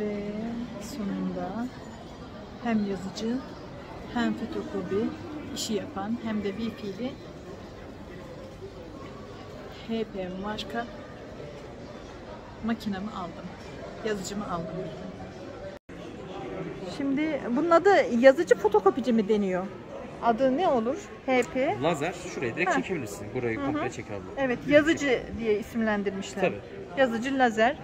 Ve sonunda hem yazıcı hem fotokopi işi yapan hem de Wi-Fi'li HP marka makinamı aldım. Yazıcımı aldım. Şimdi bunun adı yazıcı fotokopici mi deniyor? Adı ne olur? HP. Lazer şuraya direkt Ha. çekebilirsin. Burayı Hı hı. komple çekebilirsin. Evet, yazıcı diye isimlendirmişler. Tabii. Yazıcı lazer.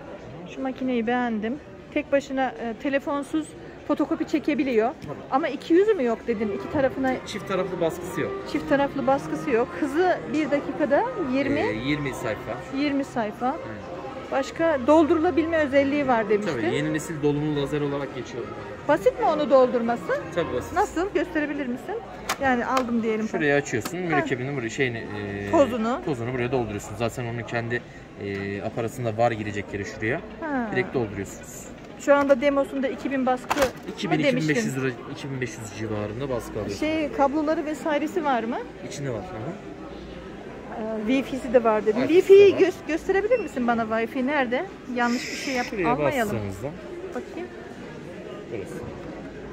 Şu makineyi beğendim. Tek başına e, telefonsuz fotokopi çekebiliyor. Tabii. Ama 200 mü yok dedin? İki tarafına Çift taraflı baskısı yok. çift taraflı baskısı yok. Hızı bir dakikada 20 Ee, 20 sayfa. 20 sayfa. Aynen. Başka doldurulabilme özelliği var demiştin. Tabii yeni nesil dolumlu lazer olarak geçiyor. Basit mi onu doldurması? Tabii basit. Nasıl? Gösterebilir misin? Yani aldım diyelim. Şurayı açıyorsun, mürekkebini buraya şeyini e, Tozunu. tozunu buraya dolduruyorsun. Zaten onun kendi e, aparatında var girecek yeri şuraya. Ha. Direkt dolduruyorsunuz. Şu anda demosunda 2000 baskı mı 2000 demiştin? 2500 lira 2500 civarında baskı alıyorsun. Şey kabloları vesairesi var mı? İçinde var. Hı. Ee, Wi-Fi'si de var dedim. Wi-Fi'yi var. gö- gösterebilir misin bana Wi-Fi nerede? Yanlış bir şey yap Şuraya almayalım. Bakayım. burası.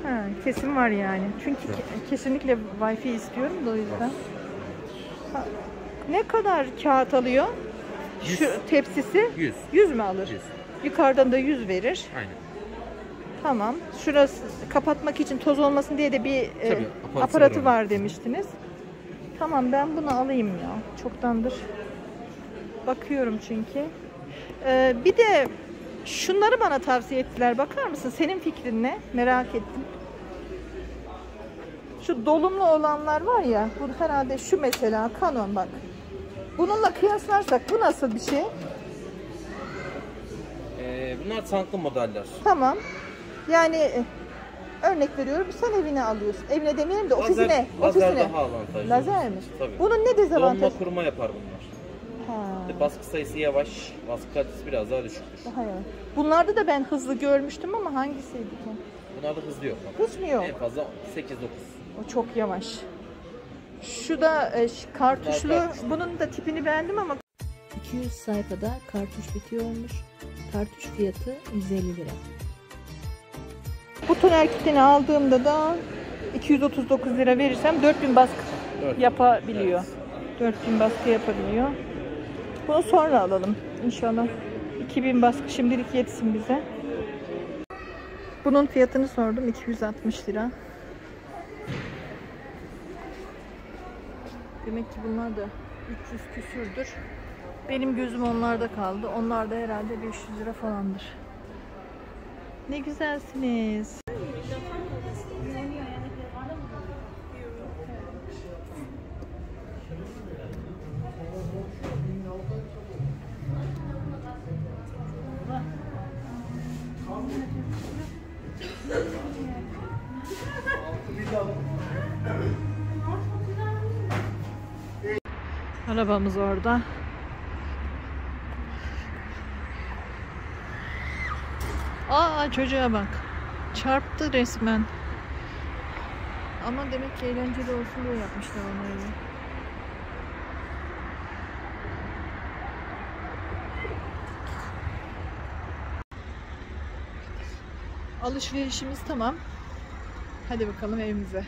Ha, kesin var yani. Çünkü Evet. ke- kesinlikle Wi-Fi istiyorum da o yüzden. Ha, ne kadar kağıt alıyor? Şu Yüz. tepsisi 100. 100 mü alır? 100. Yukarıdan da 100 verir. Aynen. Tamam. Şurası kapatmak için toz olmasın diye de bir e, Tabii, aparatı aparatı var var demiştiniz. Tamam ben bunu alayım ya. Çoktandır bakıyorum çünkü. Ee, bir de şunları bana tavsiye ettiler. Bakar mısın? Senin fikrin ne? Merak ettim. Şu dolumlu olanlar var ya. Bu herhalde şu mesela Canon bak. Bununla kıyaslarsak bu nasıl bir şey? Ee, bunlar tanklı modeller. Tamam. Yani e, örnek veriyorum sen evine alıyorsun. Evine demeyelim de ofisine. lazer ofisine. daha avantajlı. Lazer mi? Tabii. Bunun ne dezavantajı? Donma kuruma yapar bunlar. Ha, İşte baskı sayısı yavaş, baskı kalitesi biraz daha düşüktür. daha yavaş. Bunlarda da ben hızlı görmüştüm ama hangisiydi ki? Bunlarda hızlı yok. Hiç mi yok? En fazla 8-9. O çok yavaş. Şu da e, ş- kartuşlu. Bunlar kartuşlu. Bunun da tipini beğendim ama 200 sayfada kartuş bitiyormuş. Kartuş fiyatı 150 lira. bu toner kitini aldığımda da 239 lira verirsem 4000 baskı yapabiliyor. Evet. 4000 baskı yapabiliyor. Bunu sonra alalım inşallah. 2000 baskı şimdilik yetsin bize. Bunun fiyatını sordum 260 lira. Demek ki bunlar da 300 küsürdür. Benim gözüm onlarda kaldı. Onlar da herhalde 500 lira falandır. Ne güzelsiniz. Arabamız orada. Aa çocuğa bak. Çarptı resmen. Ama demek ki eğlenceli olsun diye yapmışlar onu öyle. Alışverişimiz tamam. Hadi bakalım evimize.